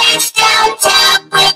place downtown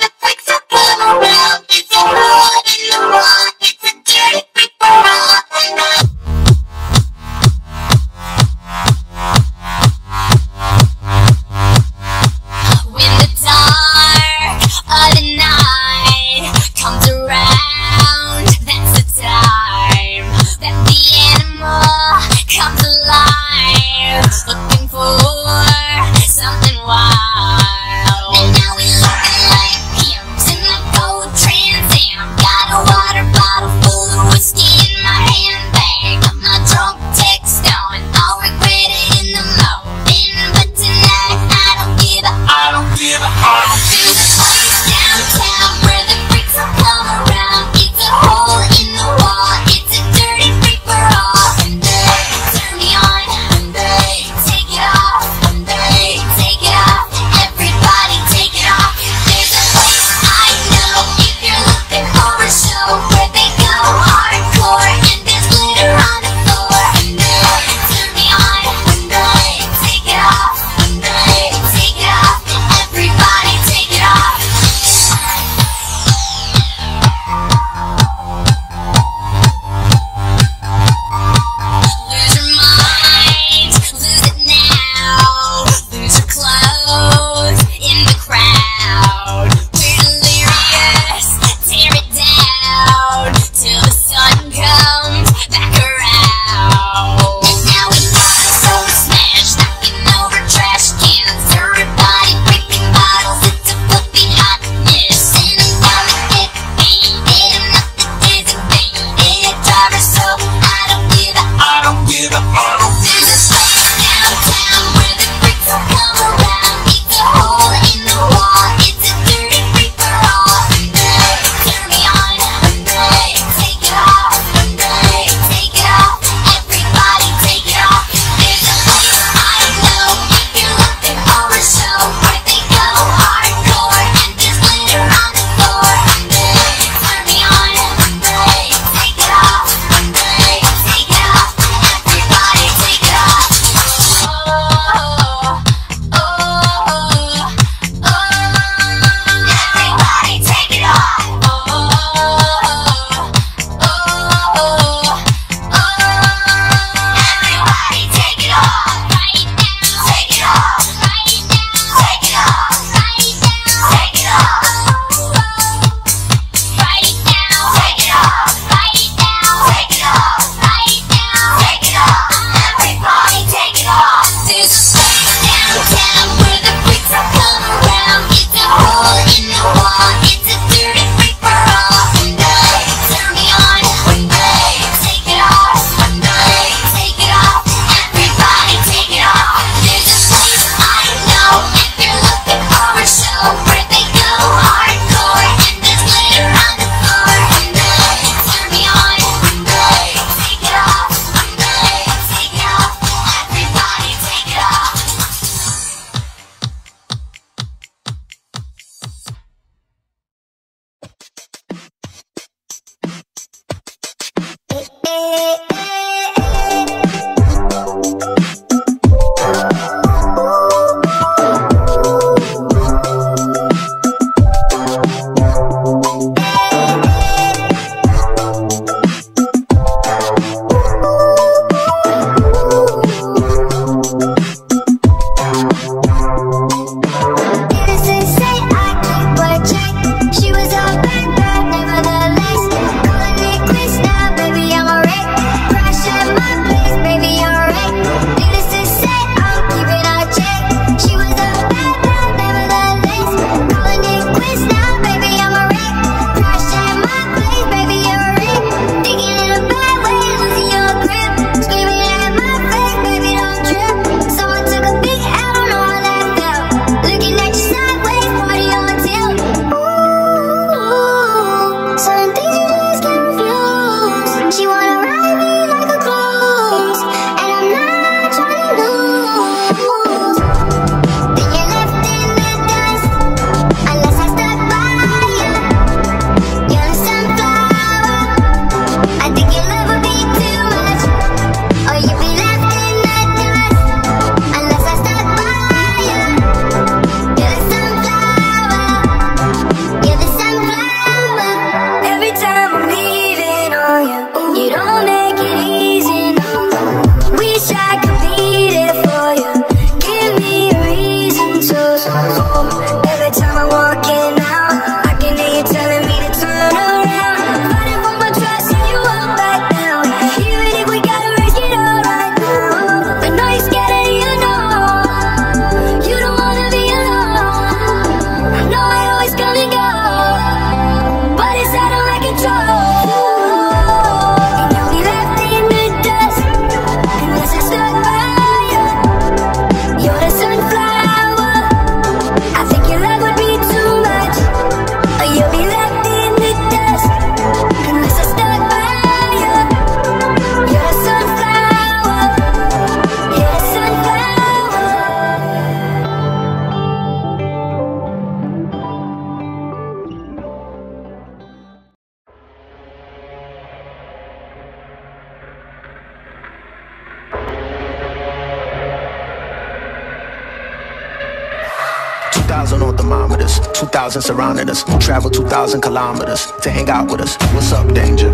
2,000 on thermometers, 2,000 surrounding us. Who Travel 2,000 kilometers to hang out with us. What's up, danger?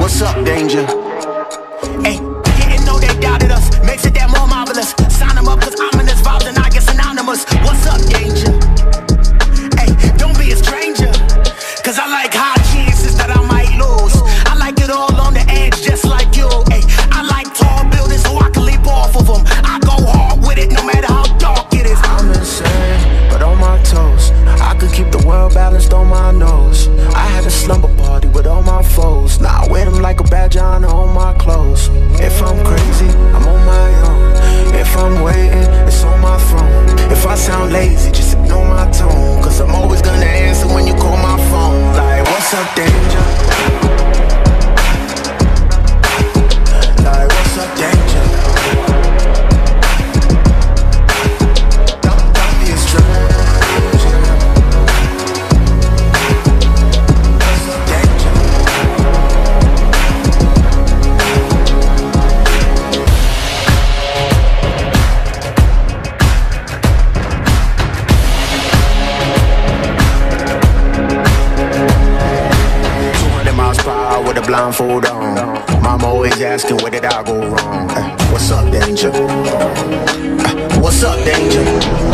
What's up, danger? blindfold on. Mama always asking where did I go wrong? What's up, danger? What's up, danger?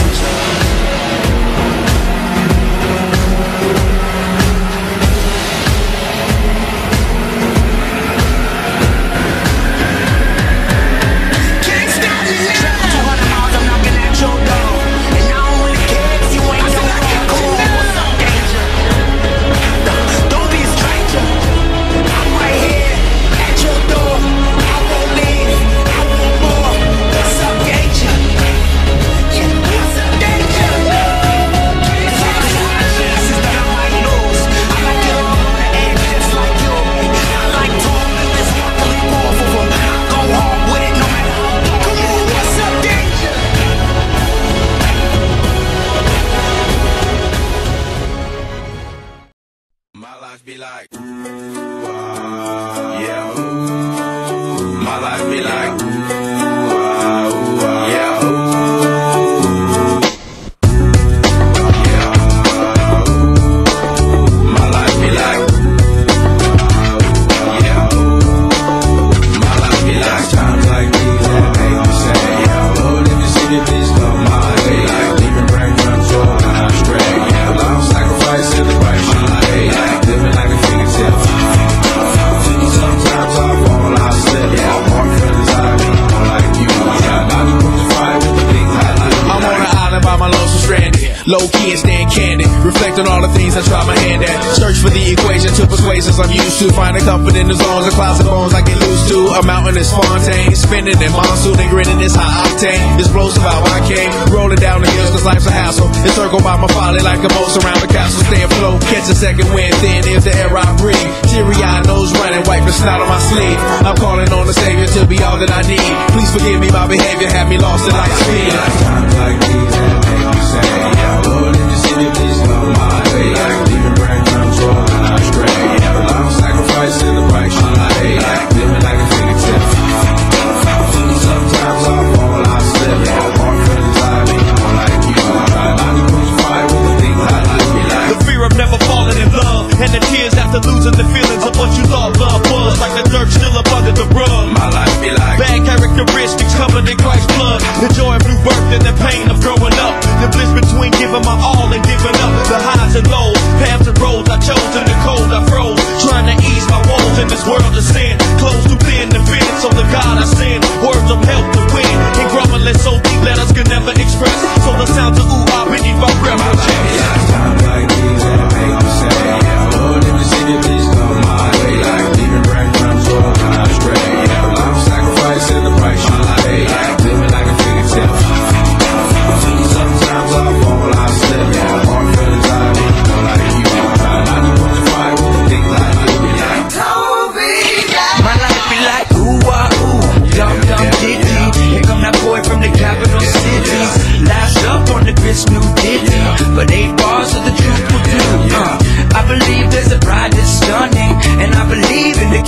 Low key and stand candid. Reflect on all the things I try my hand at. Search for the equation to persuasions I'm used to. Finding comfort in the zones of clouds and bones I get loose to. A mountain is Fontaine. Spinning in monsoon and grinning is high octane. Explosive how I came. Rolling down the hills cause life's a hassle. Encircled by my folly like a moat around the castle. Stay afloat. Catch a second wind. Thin is the air I breathe. Teary eye nose running. Wiping snot on my sleeve. I'm calling on the Savior to be all that I need. Please forgive me my behavior. Had me lost in life's speed. Like, like, like,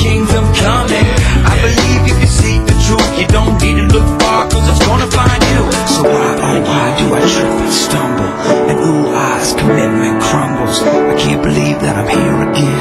kingdom coming. I believe you can see the truth. You don't need to look far, cause it's gonna find you. So why, oh why do I trip and stumble? And ooh, eyes, commitment crumbles. I can't believe that I'm here again.